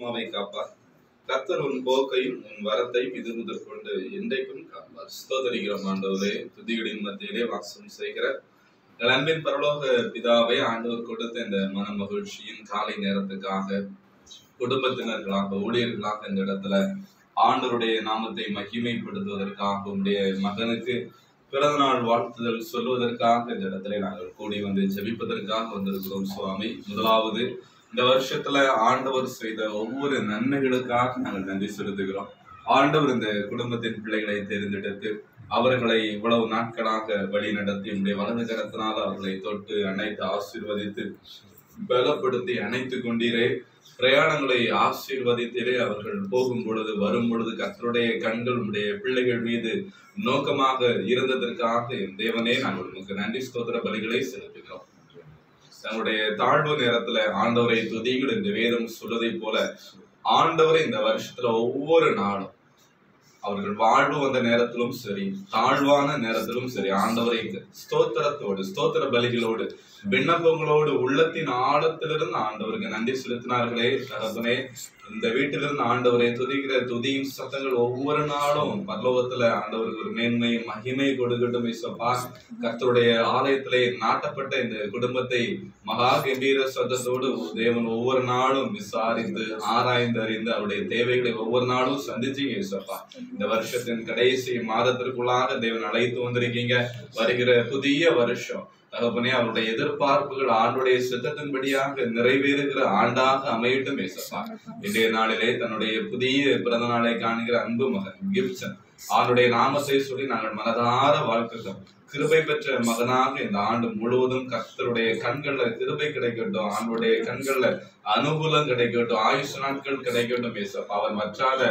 ஆத்மாவை காப்பார். கர்த்தர் உன் போக்கையும் உன் வரத்தையும் இது முதற் கொண்டு என்றைக்கும் காப்பார். ஸ்தோதரிக்கிறோம் ஆண்டவரே. துதிகளின் மத்தியிலே வாசம் செய்கிற எங்கள் அன்பின் பரலோக பிதாவை ஆண்டவர் கொடுத்த இந்த மன மகிழ்ச்சியின் காலை நேரத்துக்காக குடும்பத்தினர்களாக ஊழியர்களாக இந்த இடத்துல ஆண்டவருடைய நாமத்தை மகிமைப்படுத்துவதற்காக உடைய மகனுக்கு பிறந்தநாள் வாழ்த்துதல் சொல்வதற்காக இந்த இடத்துல நாங்கள் கூடி வந்து ஜெபிப்பதற்காக வந்திருக்கிறோம். சுவாமி முதலாவது இந்த வருஷத்துல ஆண்டவர் செய்த ஒவ்வொரு நன்மைகளுக்காக நாங்கள் நன்றி செலுத்துகிறோம். ஆண்டவர் இந்த குடும்பத்தின் பிள்ளைகளை தேர்ந்தெடுத்து அவர்களை இவ்வளவு நாட்களாக வழி நடத்தி உடைய வலது கரத்தினால் அவர்களை தொட்டு அணைத்து ஆசீர்வதித்து பலப்படுத்தி அணைத்து கொண்டீரே. பிரயாணங்களை ஆசீர்வதித்திலே அவர்கள் போகும் பொழுது வரும் பொழுது கத்தருடைய கண்கள் உடைய பிள்ளைகள் மீது நோக்கமாக இருந்ததற்காக என் தேவனே நாங்கள் உங்களுக்கு நன்றி ஸ்தோத்திர பலிகளை செலுத்துகிறோம். தங்களுடைய தாழ்வு நேரத்துல ஆண்டவரை துதிகள் இந்த வேதம் சொல்வதை போல ஆண்டவரை இந்த வருஷத்துல ஒவ்வொரு நாளும் அவர்கள் வாழ்வு வந்த நேரத்திலும் சரி தாழ்வான நேரத்திலும் சரி ஆண்டவரை ஸ்தோத்திரத்தோடு ஸ்தோத்திர பலிகளோடு விண்ணப்பங்களோடு உள்ளத்தின் ஆழத்திலிருந்து ஆண்டவருக்கு நன்றி செலுத்தினார்களே தகப்பனே இந்த வீட்டிலிருந்து ஆண்டவரை துதிக்கிற துதியின் சத்தங்கள் ஒவ்வொரு நாளும் பரலோகத்துல ஆண்டவருக்கு ஒரு மேன்மை மகிமை கொடுக்கட்டும் இசப்பா கர்த்தருடைய ஆலயத்திலே நாட்டப்பட்ட இந்த குடும்பத்தை மகா கம்பீர சத்தத்தோடு தேவன் ஒவ்வொரு நாளும் விசாரித்து ஆராய்ந்து அறிந்து அவருடைய தேவைகளை ஒவ்வொரு நாளும் சந்திச்சீங்க இசப்பா இந்த வருஷத்தின் கடைசி மாதத்திற்குள்ளாக தேவன் அழைத்து வந்திருக்கீங்க. வருகிற புதிய வருஷம். தகப்பனே அவருடைய எதிர்பார்ப்புகள் ஆண்டுடைய சித்தத்தின்படியாக நிறைவேறுகிற ஆண்டாக அமையட்டும் ஏசப்பா. இன்றைய நாளிலே தன்னுடைய புதிய பிறந்த நாளை காணுகிற அன்பு மகன் கிப்சன். அவனுடைய நாமத்தை சொல்லி நாங்கள் மனதார வாழ்த்துகிறோம். கிருபை பெற்ற மகனாக இந்த ஆண்டு முழுவதும் கர்த்தருடைய கண்கள்ல கிருபை கிடைக்கட்டும். ஆண்டுடைய கண்கள்ல அனுகூலம் கிடைக்கட்டும். ஆயுஷ் நாட்கள் கிடைக்கட்டும் ஏசப்பா. அவர் வற்றாத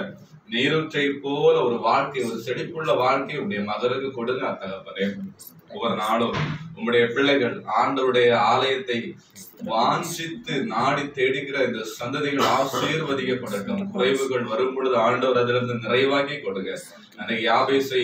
நீரூற்றை போல ஒரு வாழ்க்கை ஒரு செழிப்புள்ள வாழ்க்கை உடைய மகனுக்கு கொடுங்க அத்தகப்பனே ஒவ்வொரு நாளும் உங்களுடைய பிள்ளைகள் ஆண்டவருடைய ஆலயத்தை வாஞ்சித்து நாடி தேடுகிற இந்த சந்ததிகள் ஆசீர்வதிக்கப்படட்டும். குறைவுகள் வரும் பொழுது ஆண்டவர் அதிலிருந்து நிறைவாக்கி கொடுங்க. அன்னைக்கு யாபேசை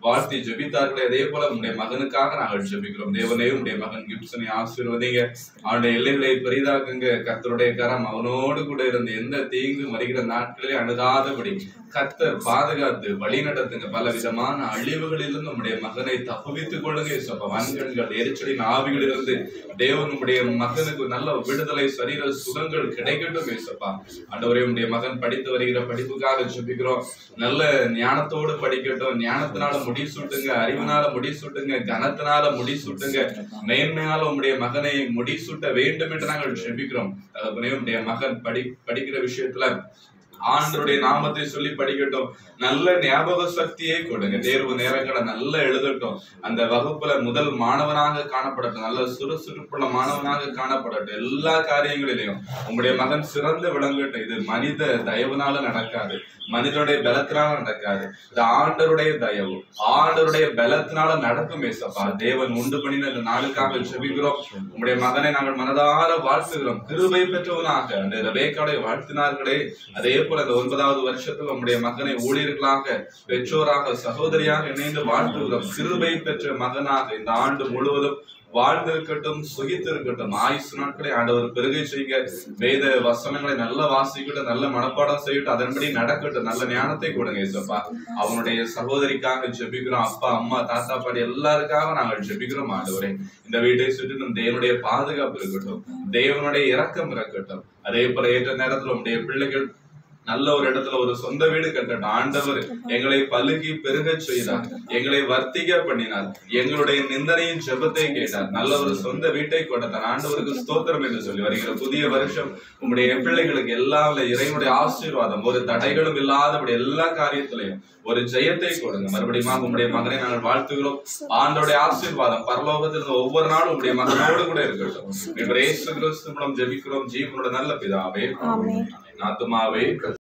வாழ்த்தி ஜெபித்தார்களே. அதே போல உடைய மகனுக்காக நாங்கள் ஜெபிக்கிறோம். தேவனே உடைய மகன் கிப்சனை ஆசீர்வதிங்க. அவனுடைய எல்லைகளை பெரிதாக்குங்க. கத்தருடைய கரம் அவனோடு கூட இருந்த எந்த தீங்கு வருகிற நாட்களிலே அணுகாதபடி கத்தர் பாதுகாத்து வழி நடத்துங்க பல விதமான அழிவுகளிலிருந்து நம்முடைய மகனை தப்புவித்துக் கொள்ளுங்க சொப்ப வன்கண்கள் எரிச்சலின் ஆவிகளிலிருந்து தேவன் உடைய மகனுக்கு நல்ல விடுதலை சரீர சுகங்கள் கிடைக்கட்டும் இயேசுப்பா ஆண்டவரே உடைய மகன் படித்து வருகிற படிப்புக்காக சுபிக்கிறோம் நல்ல ஞானத்தோடு படிக்கட்டும். ஞானத்தினால முடி சுட்டுங்க அறிவினால முடி சுட்டுங்க கனத்தினால முடி சுட்டுங்க. மேன்மையால உம்முடைய மகனை முடி சுட்ட வேண்டும் என்று நாங்கள் ஜெபிக்கிறோம். தகப்பனே உடைய மகன் படி படிக்கிற விஷயத்துல ஆண்டருடைய நாமத்தை சொல்லி படிக்கட்டும். நல்ல ஞாபக சக்தியை கொடுங்க. தேர்வு நேரங்களை நல்லா எழுதட்டும். அந்த வகுப்புல முதல் மாணவனாக காணப்படட்டும். நல்ல சுறுசுறுப்புள்ள மாணவனாக காணப்படட்டும். எல்லா காரியங்களிலையும். உங்களுடைய மகன் சிறந்து விளங்கட்டும். இது மனித தயவுனால நடக்காது. மனிதனுடைய பலத்தினால நடக்காது. இது ஆண்டருடைய தயவு. ஆண்டருடைய பலத்தினால நடக்கும் ஏசப்பா. தேவன் உண்டு பண்ணின இந்த நாளுக்காக செபிக்கிறோம். உங்களுடைய மகனை நாங்கள் மனதார வாழ்த்துகிறோம். கிருபை பெற்றவனாக. அந்த ரபேக்காவை வாழ்த்தினார்களே. அதே போல இந்த ஒன்பதாவது வருஷத்தில் உங்களுடைய மகனை ஊழியர்களாக பெற்றோராக சகோதரியாக இணைந்து வாழ்த்துகிறோம். கிருபை பெற்ற மகனாக இந்த ஆண்டு முழுவதும் வாழ்ந்திருக்கட்டும் சுகித்திருக்கட்டும். ஆயுசு நாட்களை ஆண்டவர் பெருகை செய்யுங்க வேத வசனங்களை நல்ல வாசிக்கட்டும் நல்ல மனப்பாடம் செய்யட்டும். அதன்படி நடக்கட்டும். நல்ல ஞானத்தை கொடுங்க இசப்பா அவனுடைய சகோதரிக்காக ஜெபிக்கிறோம். அப்பா அம்மா தாத்தா பாடி எல்லாருக்காக நாங்கள் ஜெபிக்கிறோம் ஆண்டவரே. இந்த வீட்டை சுற்றிலும் தேவனுடைய பாதுகாப்பு இருக்கட்டும். தேவனுடைய இரக்கம் இருக்கட்டும். அதே போல ஏற்ற நேரத்தில் உங்களுடைய பிள்ளைகள் நல்ல ஒரு இடத்துல ஒரு சொந்த வீடு கட்டட்டும். ஆண்டவர் எங்களை பழுகி பெருக செய்தார். எங்களை வர்த்திக பண்ணினார். எங்களுடைய நிந்தனையின் ஜெபத்தை கேட்டார். நல்ல ஒரு சொந்த வீட்டை கொடுத்தார். ஆண்டவருக்கு ஸ்தோத்திரம் என்று சொல்லி வருகிற புதிய வருஷம் உங்களுடைய பிள்ளைகளுக்கு எல்லா இறைவனுடைய ஆசீர்வாதம். ஒரு தடைகளும் இல்லாதபடி எல்லா காரியத்திலையும் ஒரு ஜெயத்தை கொடுங்க. மறுபடியும் உங்களுடைய மகனை நாங்கள் வாழ்த்துகிறோம். ஆண்டோடைய ஆசீர்வாதம் பரலோகத்தில் இருந்து ஒவ்வொரு நாளும் உங்களுடைய மகனோடு கூட இருக்கட்டும். இயேசு கிறிஸ்து மூலம் ஜெபிக்கிறோம். ஜீவனோட நல்ல பிதாவே. ஆமென். ஆத்துமாவே.